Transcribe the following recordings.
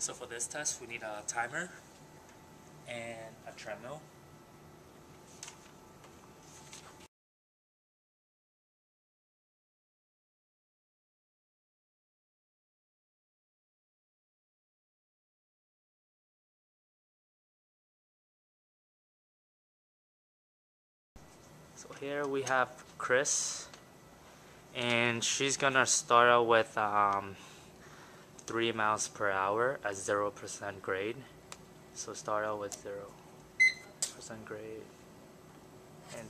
So for this test, we need a timer and a treadmill. So here we have Chris and she's gonna start out with um, 3 miles per hour at 0% grade. So start out with 0% grade and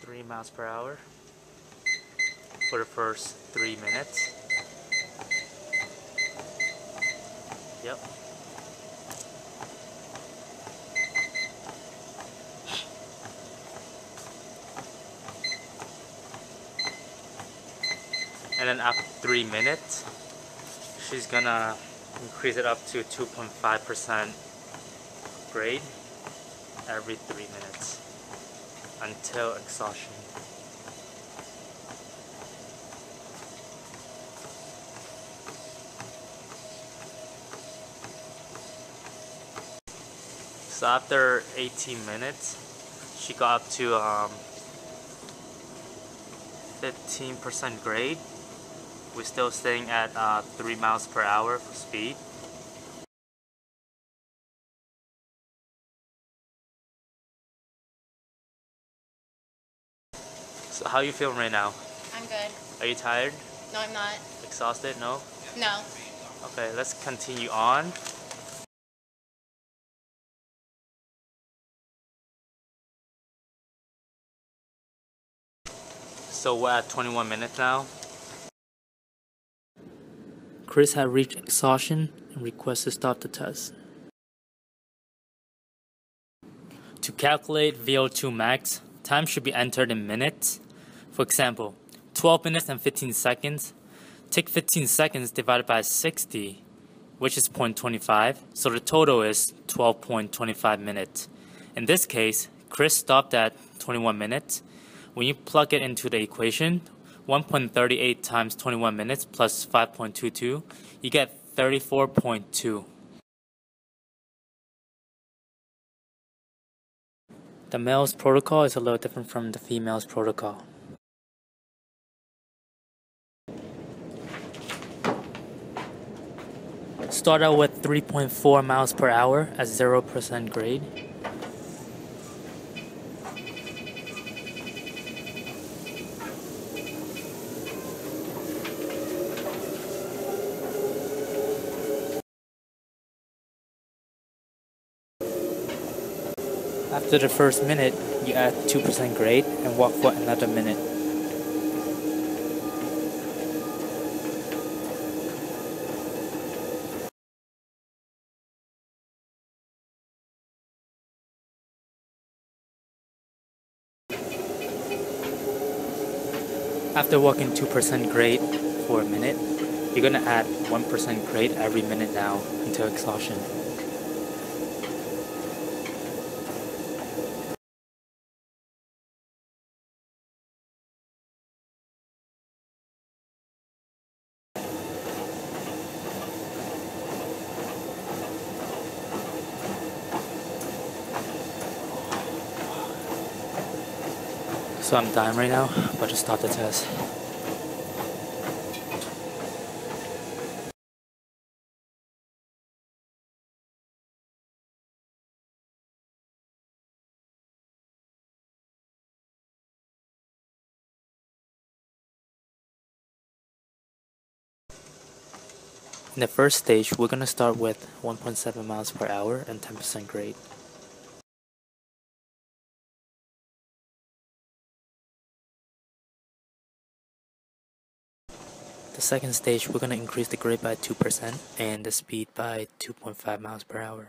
three miles per hour for the first three minutes. Yep. And then after three minutes she's gonna increase it up to 2.5% grade every three minutes until exhaustion. So after 18 minutes she got up to 15% um, grade we're still staying at uh, 3 miles per hour for speed. So how are you feeling right now? I'm good. Are you tired? No, I'm not. Exhausted? No? No. Okay, let's continue on. So we're at 21 minutes now. Chris had reached exhaustion and requests to stop the test. To calculate VO2 max, time should be entered in minutes. For example, 12 minutes and 15 seconds. Take 15 seconds divided by 60, which is 0.25, so the total is 12.25 minutes. In this case, Chris stopped at 21 minutes. When you plug it into the equation, 1.38 times 21 minutes plus 5.22, you get 34.2. The male's protocol is a little different from the female's protocol. Start out with 3.4 miles per hour at 0% grade. After the first minute, you add 2% grade and walk for another minute. After walking 2% grade for a minute, you're gonna add 1% grade every minute now until exhaustion. So I'm dying right now, but just stop the test. In the first stage, we're going to start with 1.7 miles per hour and 10% grade. The second stage, we're going to increase the grade by 2% and the speed by 2.5 miles per hour.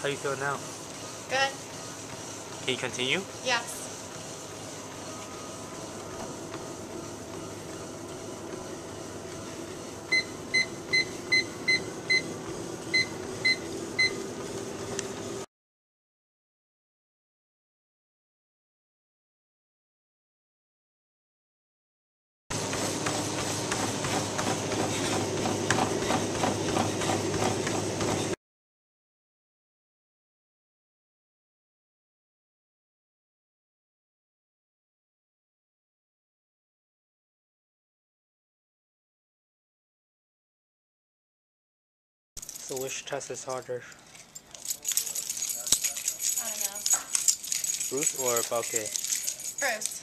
How you feel now? Good. Can you continue? Yes. So which test is harder? I don't know. Bruce or Balke? Bruce.